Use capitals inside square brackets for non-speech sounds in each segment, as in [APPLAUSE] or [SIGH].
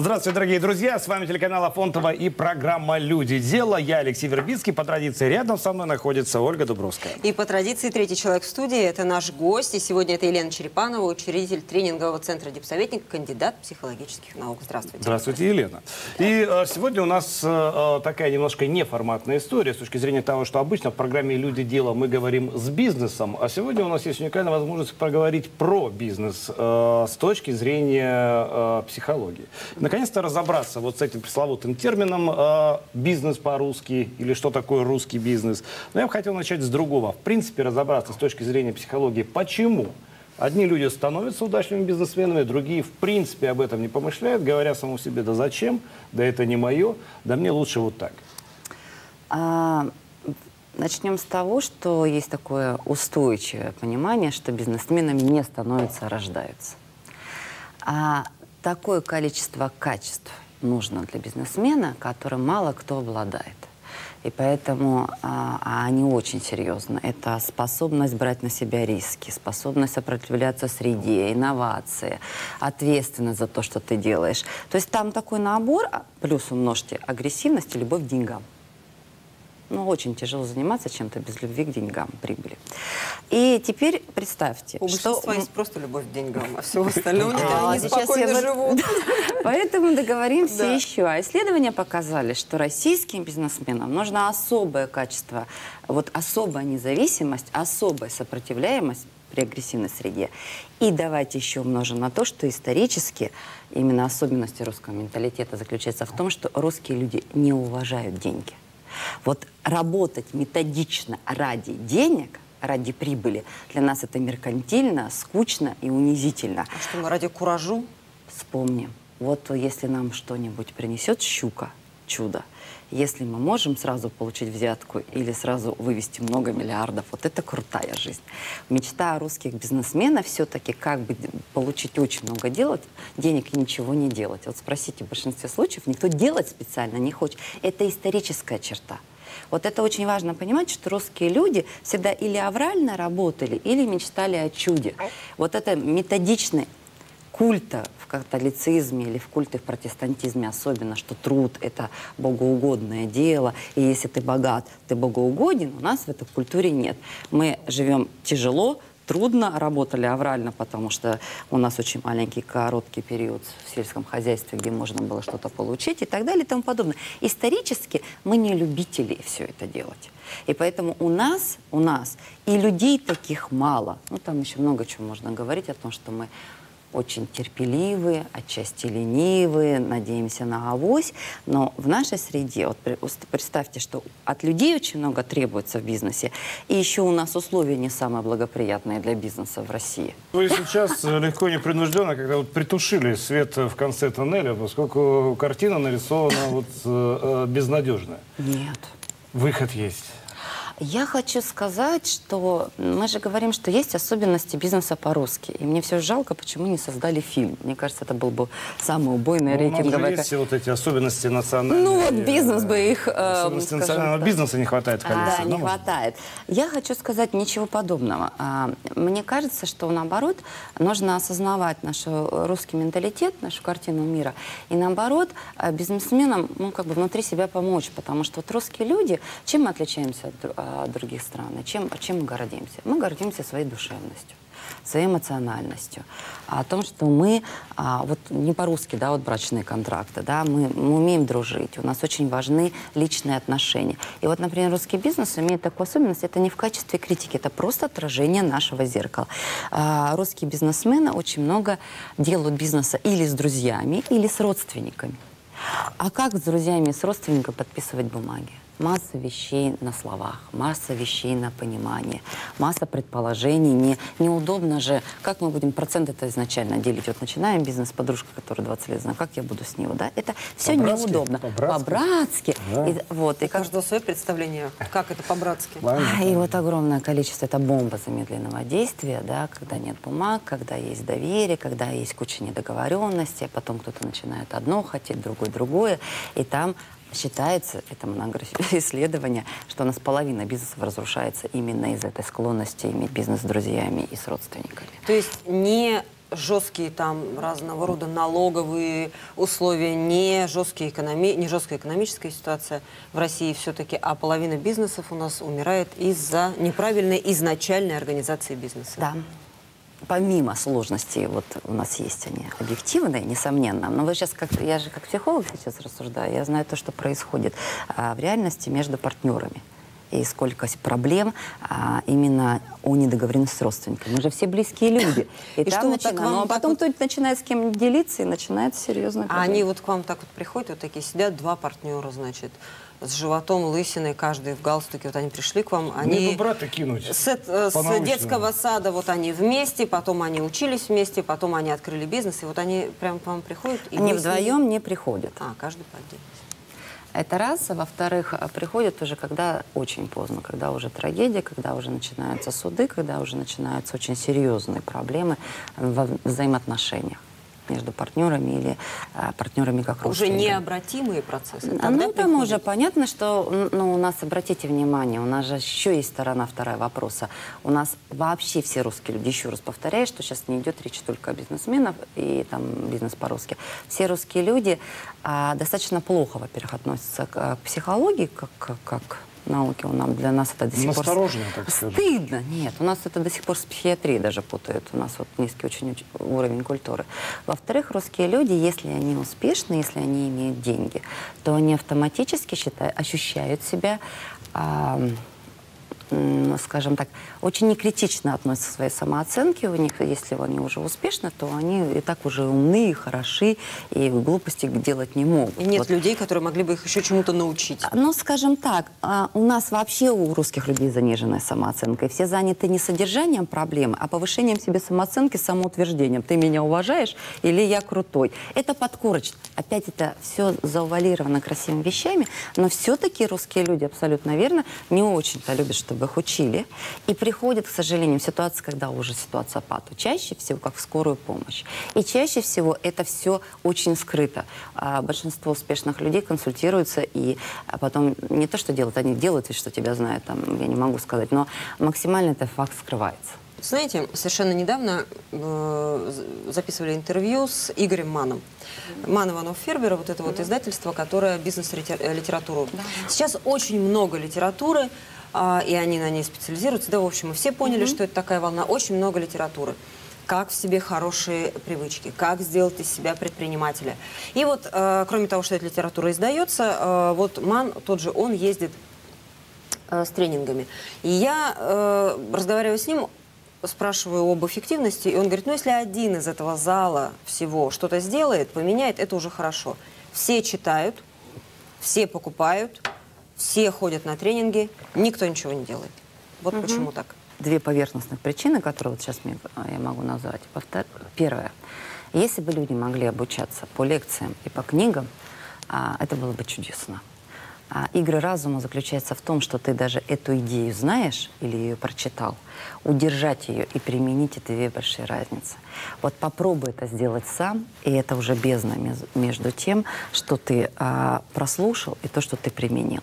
Здравствуйте, дорогие друзья. С вами телеканал Афонтова и программа «Люди. Дело». Я Алексей Вербицкий. По традиции рядом со мной находится Ольга Дубровская. И по традиции третий человек в студии – это наш гость. И сегодня это Елена Черепанова, учредитель тренингового центра «Дипсоветник», кандидат психологических наук. Здравствуйте. Здравствуйте, Елена. И э, сегодня у нас э, такая немножко неформатная история с точки зрения того, что обычно в программе «Люди. Дело» мы говорим с бизнесом, а сегодня у нас есть уникальная возможность поговорить про бизнес э, с точки зрения э, психологии. Наконец-то разобраться вот с этим пресловутым термином э, «бизнес по-русски» или что такое русский бизнес. Но я бы хотел начать с другого. В принципе, разобраться с точки зрения психологии, почему Одни люди становятся удачными бизнесменами, другие в принципе об этом не помышляют, говоря самому себе, да зачем, да это не мое, да мне лучше вот так. А, начнем с того, что есть такое устойчивое понимание, что бизнесменами не становятся, а рождаются. А такое количество качеств нужно для бизнесмена, которым мало кто обладает. И поэтому а, а они очень серьезно. Это способность брать на себя риски, способность сопротивляться среде, инновации, ответственность за то, что ты делаешь. То есть там такой набор, а, плюс умножьте агрессивность и любовь к деньгам. Ну, очень тяжело заниматься чем-то без любви к деньгам, прибыли. И теперь представьте, У что... большинства есть просто любовь к деньгам, а все остальное они спокойно живут. [LAUGHS] Поэтому договоримся еще. А исследования показали, что российским бизнесменам нужно особое качество, вот особая независимость, особая сопротивляемость при агрессивной среде. И давайте еще умножим на то, что исторически именно особенности русского менталитета заключается в том, что русские люди не уважают деньги. Вот работать методично ради денег, ради прибыли, для нас это меркантильно, скучно и унизительно. А что мы ради куражу? Вспомним. Вот если нам что-нибудь принесет щука, чудо, если мы можем сразу получить взятку или сразу вывести много миллиардов, вот это крутая жизнь. Мечта русских бизнесменов все-таки как бы получить очень много делать, денег и ничего не делать. Вот спросите, в большинстве случаев никто делать специально не хочет. Это историческая черта. Вот это очень важно понимать, что русские люди всегда или аврально работали, или мечтали о чуде. Вот это методичный культа католицизме или в культе в протестантизме особенно, что труд – это богоугодное дело, и если ты богат, ты богоугоден, у нас в этой культуре нет. Мы живем тяжело, трудно, работали аврально, потому что у нас очень маленький, короткий период в сельском хозяйстве, где можно было что-то получить и так далее и тому подобное. Исторически мы не любители все это делать. И поэтому у нас, у нас и людей таких мало. Ну, там еще много чего можно говорить о том, что мы очень терпеливые, отчасти ленивые, надеемся на авось. Но в нашей среде, вот представьте, что от людей очень много требуется в бизнесе, и еще у нас условия не самые благоприятные для бизнеса в России. Вы сейчас э, легко и непринужденно, когда вот притушили свет в конце тоннеля, поскольку картина нарисована вот э, э, безнадежная. Нет. Выход есть. Я хочу сказать, что мы же говорим, что есть особенности бизнеса по-русски. И мне все жалко, почему не создали фильм. Мне кажется, это был бы самый убойный Ну, рейтинговый... есть все вот эти особенности национальные. Ну вот бизнес бы их... э, Особенности национального так. бизнеса не хватает А, не да, может? хватает. Я хочу сказать ничего подобного. А, Мне кажется, что наоборот нужно осознавать наш э, русский менталитет, нашу картину мира, и наоборот э, бизнесменам ну, как бы внутри себя помочь, потому что вот русские люди, чем мы отличаемся от других стран, и чем, чем мы гордимся? Мы гордимся своей душевностью своей эмоциональностью, о том, что мы, а, вот не по-русски, да, вот брачные контракты, да, мы, мы умеем дружить, у нас очень важны личные отношения. И вот, например, русский бизнес имеет такую особенность, это не в качестве критики, это просто отражение нашего зеркала. А, русские бизнесмены очень много делают бизнеса или с друзьями, или с родственниками. А как с друзьями с родственниками подписывать бумаги? Масса вещей на словах, масса вещей на понимание, масса предположений. Не, неудобно же, как мы будем процент это изначально делить. Вот начинаем бизнес, подружка, которая 20 лет знает, как я буду с ней, да? Это все По-братски, неудобно. по-братски. По-братски. Да. И, вот, и У как каждого свое представление, как это по-братски. А, и вот огромное количество, это бомба замедленного действия, да, когда нет бумаг, когда есть доверие, когда есть куча недоговоренностей, а потом кто-то начинает одно хотеть, другой другое, и там считается, это монография исследования, [LAUGHS] что у нас половина бизнесов разрушается именно из этой склонности иметь бизнес с друзьями и с родственниками. То есть не жесткие там разного рода налоговые условия, не, жесткие экономи... не жесткая экономическая ситуация в России все-таки, а половина бизнесов у нас умирает из-за неправильной изначальной организации бизнеса. Да. Помимо сложностей, вот у нас есть они объективные, несомненно. Но вы сейчас, как я же как психолог сейчас рассуждаю, я знаю то, что происходит а, в реальности между партнерами и сколько проблем а, именно о недоговоренности с родственниками. Мы же все близкие люди. И, И там что вот так вам ну, а так потом вот- кто-то начинает с кем делиться, и начинается серьезная А они вот к вам так вот приходят, вот такие сидят, два партнера, значит, с животом, лысиной, каждый в галстуке. Вот они пришли к вам, Мне они... бы брата кинуть. С, э, с детского сада вот они вместе, потом они учились вместе, потом они открыли бизнес, и вот они прям к вам приходят. И Они вдвоем не приходят. А, каждый по отдельности. Это раз. А во-вторых, а, приходят уже, когда очень поздно, когда уже трагедия, когда уже начинаются суды, когда уже начинаются очень серьезные проблемы во взаимоотношениях между партнерами или а, партнерами как Уже необратимые процессы. А, Тогда ну, там уже понятно, что ну, у нас, обратите внимание, у нас же еще есть сторона вторая вопроса. У нас вообще все русские люди, еще раз повторяю, что сейчас не идет речь только о бизнесменах и там бизнес по-русски. Все русские люди а, достаточно плохо, во-первых, относятся к, а, к психологии, как, как, как науке. У нас, для нас это до сих пор... Настороженно, так скажем. Стыдно. Нет, у нас это до сих пор с психиатрией даже путают. У нас вот низкий очень уровень культуры. Во-вторых, русские люди, если они успешны, если они имеют деньги, то они автоматически считают, ощущают себя, м, скажем так, очень некритично относятся к своей самооценке. У них, если они уже успешны, то они и так уже умны, и хороши, и глупости делать не могут. И нет Вот. людей, которые могли бы их еще чему-то научить. Ну, скажем так, а, у нас вообще у русских людей заниженная самооценка. И все заняты не содержанием проблемы, а повышением себе самооценки, самоутверждением. Ты меня уважаешь или я крутой. Это подкорочно. Опять это все заувалировано красивыми вещами, но все-таки русские люди, абсолютно верно, не очень-то любят, чтобы их учили. И приходят, к сожалению, в ситуации, когда уже ситуация пату. Чаще всего, как в скорую помощь. И чаще всего это все очень скрыто. А большинство успешных людей консультируются и а потом не то, что делают, они делают, и что тебя знают, там, я не могу сказать, но максимально этот факт скрывается. Знаете, совершенно недавно э, записывали интервью с Игорем Маном. Ман Иванов Фербера, вот это вот издательство, которое бизнес-литературу. Сейчас очень много литературы, и они на ней специализируются. Да, в общем, мы все поняли, что это такая волна. Очень много литературы. Как в себе хорошие привычки, как сделать из себя предпринимателя. И вот, э, кроме того, что эта литература издается, э, вот Ман, тот же, он ездит э, с тренингами. И я, э, разговаривая с ним, спрашиваю об эффективности, и он говорит, ну если один из этого зала всего что-то сделает, поменяет, это уже хорошо. Все читают, все покупают, все ходят на тренинги, никто ничего не делает. Вот почему так. Две поверхностных причины, которые вот сейчас мне, а, я могу назвать. Повтор- Первое. Если бы люди могли обучаться по лекциям и по книгам, а, это было бы чудесно. А игры разума заключается в том, что ты даже эту идею знаешь или ее прочитал, удержать ее и применить это две большие разницы. Вот попробуй это сделать сам, и это уже бездна между тем, что ты а, прослушал и то, что ты применил.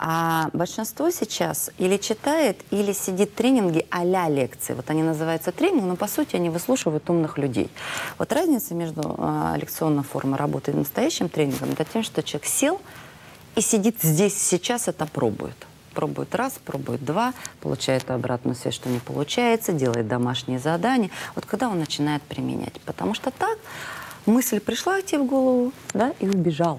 А большинство сейчас или читает, или сидит в тренинге а-ля лекции. Вот они называются тренинг, но по сути они выслушивают умных людей. Вот разница между а, лекционной формой работы и настоящим тренингом, это тем, что человек сел и сидит здесь сейчас, это пробует. Пробует раз, пробует два, получает обратную связь, что не получается, делает домашние задания. Вот когда он начинает применять. Потому что так мысль пришла тебе в голову, да, и убежала.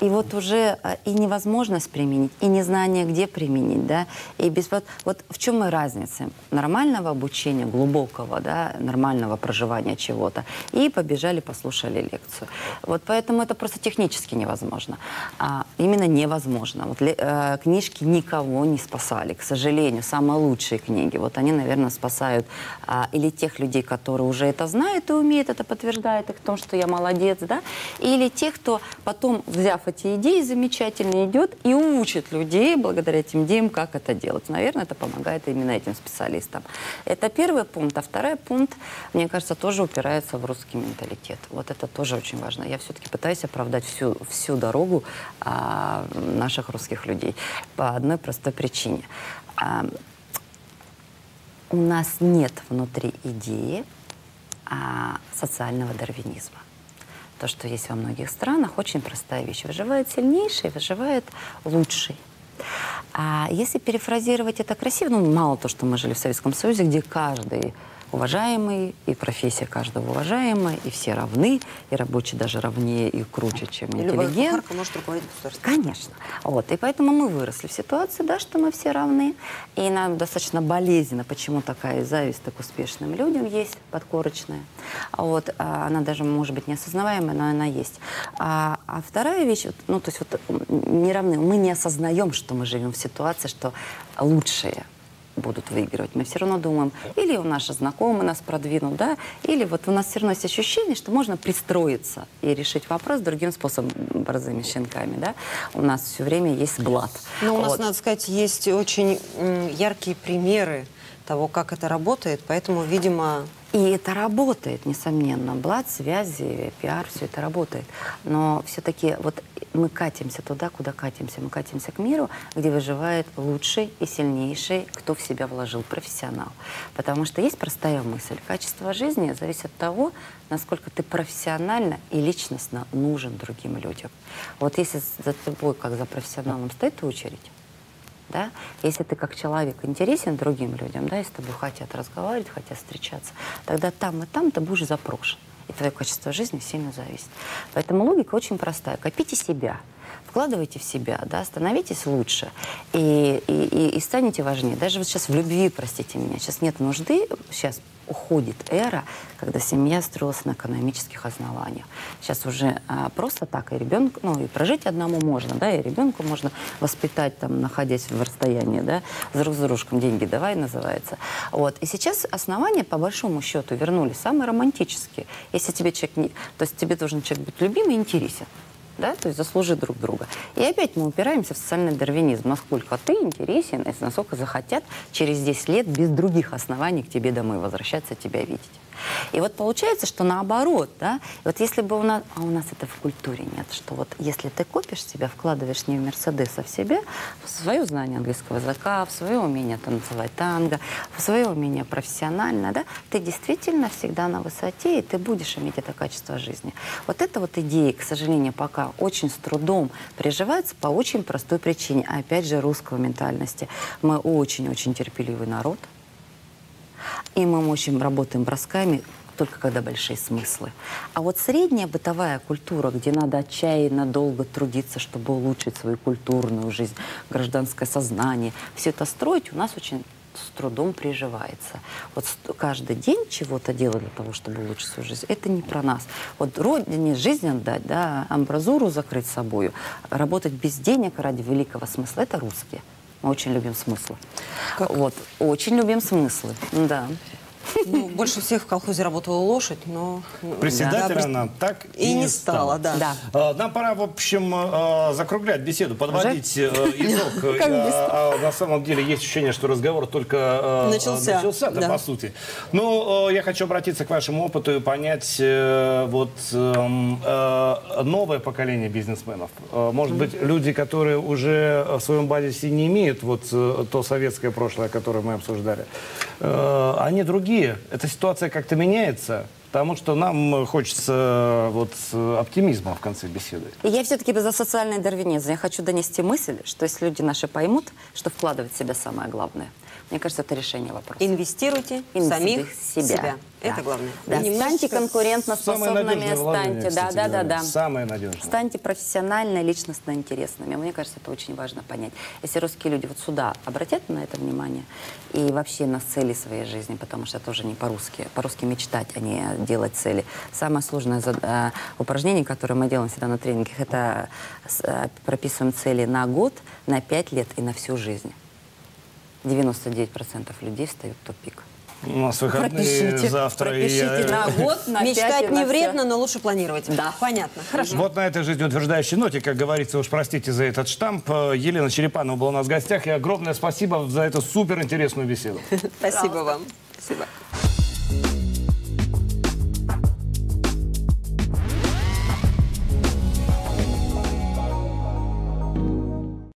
И вот уже а, и невозможность применить, и незнание, где применить, да, и без... Вот, в чем и разница нормального обучения, глубокого, да, нормального проживания чего-то, и побежали, послушали лекцию. Вот поэтому это просто технически невозможно. А, именно невозможно. Вот э, книжки никого не спасали, к сожалению, самые лучшие книги. Вот они, наверное, спасают а, или тех людей, которые уже это знают и умеют, это подтверждает их в том, что я молодец, да, или тех, кто потом, взяв эти идеи, замечательно идет и учит людей благодаря этим идеям, как это делать. Наверное, это помогает именно этим специалистам. Это первый пункт. А второй пункт, мне кажется, тоже упирается в русский менталитет. Вот это тоже очень важно. Я все-таки пытаюсь оправдать всю, всю дорогу а, наших русских людей по одной простой причине. А, у нас нет внутри идеи, а, социального дарвинизма. То, что есть во многих странах, очень простая вещь. Выживает сильнейший, выживает лучший. А если перефразировать это красиво, ну, мало то, что мы жили в Советском Союзе, где каждый уважаемый, и профессия каждого уважаемая, и все равны, и рабочий даже равнее и круче, чем И интеллигент. кухарка может руководить государством. Конечно. Вот. И поэтому мы выросли в ситуации, да, что мы все равны. И нам достаточно болезненно, почему такая зависть к успешным людям есть, подкорочная. А Вот. А Она даже, может быть, неосознаваемая, но она есть. А, а вторая вещь, ну, то есть вот не равны. Мы не осознаем, что мы живем в ситуации, что лучшие будут выигрывать. Мы все равно думаем, или наши знакомые нас продвинут, да, или вот у нас все равно есть ощущение, что можно пристроиться и решить вопрос другим способом, борзыми щенками, да. У нас все время есть блат. Но у нас, Вот. надо сказать, есть очень яркие примеры того, как это работает, поэтому, видимо, И это работает, несомненно. Блат, связи, пиар, все это работает. Но все-таки вот мы катимся туда, куда катимся. Мы катимся к миру, где выживает лучший и сильнейший, кто в себя вложил, профессионал. Потому что есть простая мысль. Качество жизни зависит от того, насколько ты профессионально и личностно нужен другим людям. Вот если за тобой, как за профессионалом, стоит очередь, да? Если ты как человек интересен другим людям, да, и с тобой хотят разговаривать, хотят встречаться, тогда там и там ты будешь запрошен. И твое качество жизни сильно зависит. Поэтому логика очень простая. Копите себя, вкладывайте в себя, да, становитесь лучше и, и, и, станете важнее. Даже вот сейчас в любви, простите меня, сейчас нет нужды, сейчас уходит эра, когда семья строилась на экономических основаниях. Сейчас уже а, просто так и ребенку, ну и прожить одному можно, да, и ребенку можно воспитать там, находясь в расстоянии, да, с друг с дружком деньги давай называется. Вот. И сейчас основания по большому счету вернулись самые романтические. Если тебе человек не, то есть тебе должен человек быть любимый и интересен да, то есть заслужить друг друга. И опять мы упираемся в социальный дарвинизм. Насколько ты интересен, и насколько захотят через 10 лет без других оснований к тебе домой возвращаться, тебя видеть. И вот получается, что наоборот, да, вот если бы у нас, а у нас это в культуре нет, что вот если ты копишь себя, вкладываешь не в Мерседес, а в себя, в свое знание английского языка, в свое умение танцевать танго, в свое умение профессионально, да, ты действительно всегда на высоте, и ты будешь иметь это качество жизни. Вот эта вот идея, к сожалению, пока очень с трудом приживается по очень простой причине, опять же, русской ментальности. Мы очень-очень терпеливый народ, и мы очень работаем бросками только когда большие смыслы. А вот средняя бытовая культура, где надо отчаянно долго трудиться, чтобы улучшить свою культурную жизнь, гражданское сознание, все это строить у нас очень с трудом приживается. Вот каждый день чего-то делать для того, чтобы улучшить свою жизнь, это не про нас. Вот родине жизнь отдать, да, амбразуру закрыть собою, работать без денег ради великого смысла, это русские. Мы очень любим смыслы. Вот, очень любим смыслы, да. Ну, больше всех в колхозе работала лошадь, но... ну, Председателя да, она так и, И не стала, да. Да. А, Нам пора, в общем, а, закруглять беседу, подводить э, итог. [LAUGHS] А, На самом деле есть ощущение, что разговор только а, Начался, начался-то, да. по сути. Ну, э, я хочу обратиться к вашему опыту и понять, э, вот эм, э, новое поколение бизнесменов. Э, Может быть, люди, которые уже в своем базисе не имеют вот э, то советское прошлое, которое мы обсуждали, э, они другие. Эта ситуация как-то меняется, потому что нам хочется э, вот э, оптимизма в конце беседы. Я все-таки за социальный дарвинизм. Я хочу донести мысль, что если люди наши поймут, что вкладывать в себя самое главное, мне кажется, это решение вопроса. Инвестируйте в Ин- самих себя. себя. Да. Это главное. Да, И станьте немножечко- конкурентоспособными, станьте, да, да, да, да. Самое надежное. Станьте профессионально, личностно интересными. Мне кажется, это очень важно понять. Если русские люди вот сюда обратят на это внимание и вообще на цели своей жизни, потому что тоже не по-русски. По-русски мечтать, а не делать цели. Самое сложное зад- э, упражнение, которое мы делаем всегда на тренингах, это э, прописываем цели на год, на пять лет и на всю жизнь. 99% людей встают в тупик. У нас выходные Пропишите, завтра. и пропишите я- на год, на и Мечтать на не всё. вредно, но лучше планировать. Да. Понятно. Хорошо. Вот на этой жизнеутверждающей ноте, как говорится, уж простите за этот штамп, э, Елена Черепанова была у нас в гостях. И огромное спасибо за эту суперинтересную беседу. [LAUGHS] Спасибо вам. Спасибо.